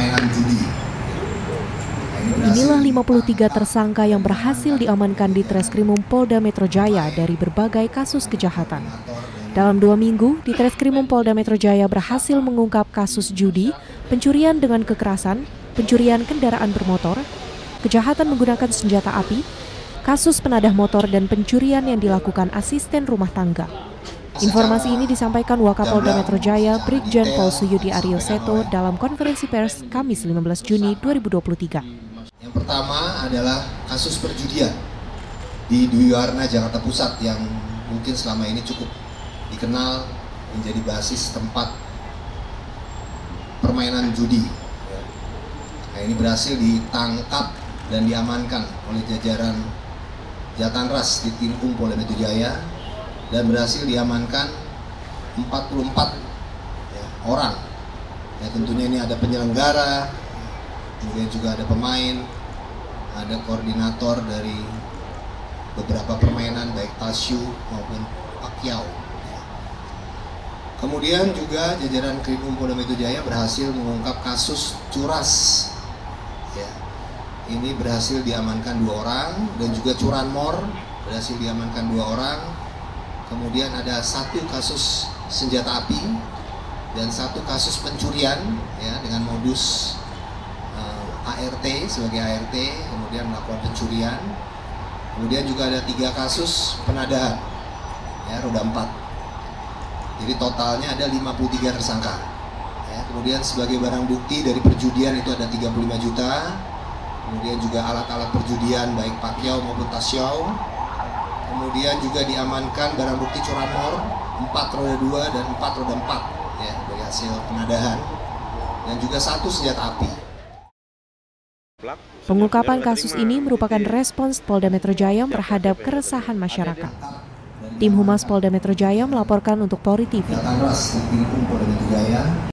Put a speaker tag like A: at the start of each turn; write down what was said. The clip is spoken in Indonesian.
A: permainan judi.
B: Inilah 53 tersangka yang berhasil diamankan di Treskrimum Polda Metro Jaya dari berbagai kasus kejahatan. Dalam dua minggu, di Treskrimum Polda Metro Jaya berhasil mengungkap kasus judi, pencurian dengan kekerasan, pencurian kendaraan bermotor, kejahatan menggunakan senjata api, kasus penadah motor dan pencurian yang dilakukan asisten rumah tangga. Informasi ini disampaikan Wakapolda Metro Jaya Brigjen Pol Suyudi Aryo Seto dalam konferensi pers Kamis 15 Juni 2023.
A: Yang pertama adalah kasus perjudian di Dwi Warna Jakarta Pusat yang mungkin selama ini cukup dikenal menjadi basis tempat permainan judi. Nah, ini berhasil ditangkap dan diamankan oleh jajaran Jatan Ras di Timpung Polda Metro Jaya dan berhasil diamankan 44 ya, orang. Ya tentunya ini ada penyelenggara, kemudian juga ada pemain, ada koordinator dari beberapa permainan baik Tasyu maupun Pacquiao. Kemudian juga jajaran Krimum Polda Metro Jaya berhasil mengungkap kasus curas. Ya. Ini berhasil diamankan dua orang dan juga curanmor berhasil diamankan dua orang. Kemudian ada satu kasus senjata api dan satu kasus pencurian ya dengan modus ART sebagai ART, kemudian melakukan pencurian. Kemudian juga ada tiga kasus penadahan, ya roda empat. Jadi totalnya ada 53 tersangka. Ya, kemudian sebagai barang bukti dari perjudian itu ada 35 juta. Kemudian juga alat-alat perjudian baik Pacquiao maupun Tasyau. Kemudian juga diamankan barang bukti curanmor 4 roda 2 dan 4 roda 4 ya dari hasil penadahan. Dan juga satu senjata api.
B: Pengungkapan kasus ini merupakan respons Polda Metro Jaya terhadap keresahan masyarakat. Tim Humas Polda Metro Jaya melaporkan untuk Polri TV.